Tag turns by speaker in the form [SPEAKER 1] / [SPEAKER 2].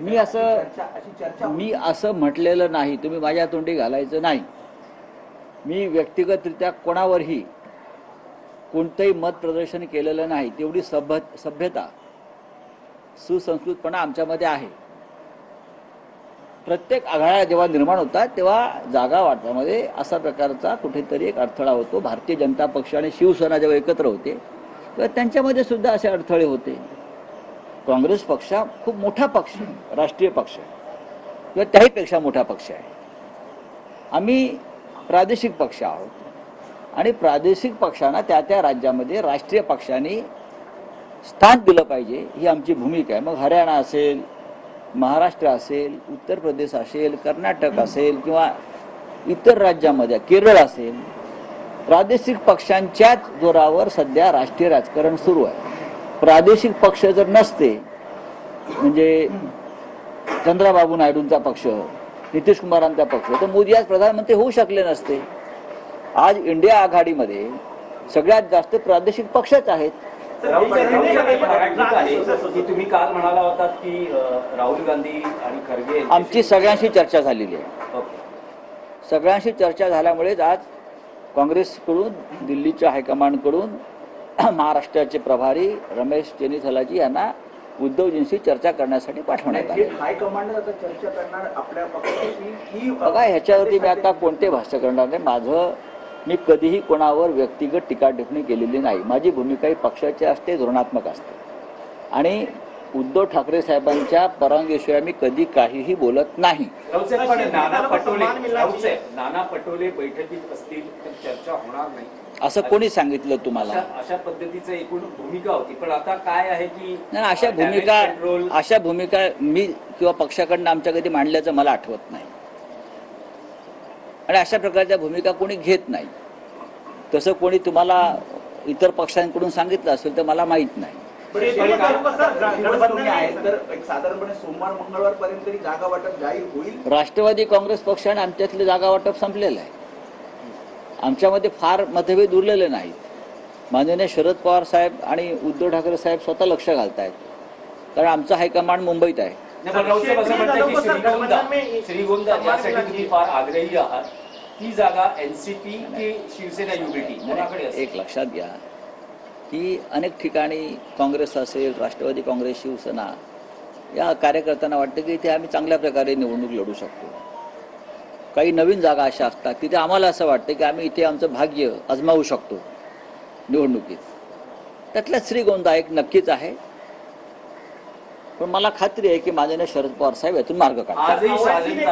[SPEAKER 1] मी असं- मी असं म्हटलेलं नाही. तुम्ही माझ्या तोंडी घालायचं नाही. मी व्यक्तिगतरित्या कोणावरही कोणतंही मत प्रदर्शन केलेलं नाही. तेवढी सभ्य सभ्यता सुसंस्कृतपणा आमच्यामध्ये आहे. प्रत्येक आघाड्या जेव्हा निर्माण होतात तेव्हा जागा वाटपामध्ये असा प्रकारचा कुठेतरी एक अडथळा होतो. भारतीय जनता पक्ष आणि शिवसेना जेव्हा एकत्र होते तेव्हा त्यांच्यामध्ये सुद्धा असे अडथळे होते. काँग्रेस पक्ष हा खूप मोठा पक्ष आहे, राष्ट्रीय पक्ष. किंवा त्याहीपेक्षा मोठा पक्ष आहे. आम्ही प्रादेशिक पक्ष आहोत. आणि प्रादेशिक पक्षांना त्या त्या राज्यामध्ये राष्ट्रीय पक्षाने स्थान दिलं पाहिजे ही आमची भूमिका आहे. मग हरियाणा असेल महाराष्ट्र असेल उत्तर प्रदेश असेल कर्नाटक असेल किंवा इतर राज्यामध्ये केरळ असेल प्रादेशिक पक्षांच्याच जोरावर सध्या राष्ट्रीय राजकारण सुरू आहे. प्रादेशिक पक्ष जर नसते म्हणजे चंद्राबाबू नायडूंचा पक्ष नितीश कुमारांचा पक्ष तर मोदी आज प्रधानमंत्री होऊ शकले नसते. आज इंडिया आघाडीमध्ये सगळ्यात जास्त प्रादेशिक पक्षच आहेत.
[SPEAKER 2] तुम्ही काल म्हणाला होतात की राहुल गांधी आणि खरगे
[SPEAKER 1] आमची सगळ्यांशी चर्चा झालेली आहे. सगळ्यांशी चर्चा झाल्यामुळेच आज काँग्रेसकडून दिल्लीच्या हायकमांडकडून महाराष्ट्राचे प्रभारी रमेश चेनिथलाजी यांना उद्धवजींशी चर्चा करण्यासाठी पाठवण्यात आले. बघा ह्याच्यावरती मी आता कोणते भाष्य करणार नाही. माझं मी कधीही कोणावर व्यक्तिगत टीका टिप्पणी केलेली नाही. माझी भूमिका ही पक्षाची असते धोरणात्मक असते. आणि उद्धव ठाकरे साहेबांच्या परवानगीशिवाय मी कधी काहीही बोलत नाही.
[SPEAKER 2] राऊतसाहेब, पण नाना पटोले राऊतसाहेब, नाना पटोले बैठकीत असतील तर चर्चा होणार नाही.
[SPEAKER 1] असं कोणी सांगितलं तुम्हाला?
[SPEAKER 2] अशा पद्धतीचं एकूण भूमिका होती. पण आता काय आहे की
[SPEAKER 1] नाही अशा भूमिका अशा भूमिका मी किंवा पक्षाकडनं आमच्या कधी मांडल्याचं मला आठवत नाही. आणि अशा प्रकारच्या भूमिका कोणी घेत नाही. तसं कोणी तुम्हाला इतर पक्षांकडून सांगितलं असेल तर मला माहीत नाही.
[SPEAKER 3] तर एक साधारणपणे सोमवार मंगळवार पर्यंत तरी जागा वाटप जाहीर होईल.
[SPEAKER 1] राष्ट्रवादी काँग्रेस पक्ष आणि आमच्यातले जागा वाटप संपलेलं आहे. आमच्यामध्ये फार मतभेद उरलेले नाहीत. माननीय शरद पवार साहेब आणि उद्धव ठाकरे साहेब स्वतः लक्ष घालतायत. कारण आमचा हायकमांड मुंबईत आहे.
[SPEAKER 2] फार आग्रही आहात. ती जागा एनसीपी की शिवसेना युबीटी?
[SPEAKER 1] एक लक्षात घ्या. की अनेक ठिकाणी काँग्रेस असेल राष्ट्रवादी काँग्रेस शिवसेना या कार्यकर्त्यांना वाटतं की इथे आम्ही चांगल्या प्रकारे निवडणूक लढू शकतो. काही नवीन जागा अशा असतात तिथे आम्हाला असं वाटतं की आम्ही इथे आमचं भाग्य अजमावू शकतो निवडणुकीत. त्यातला श्रीगोंदा एक नक्कीच आहे. पण मला खात्री आहे की माझ्याने शरद पवार साहेब यातून मार्ग काढतात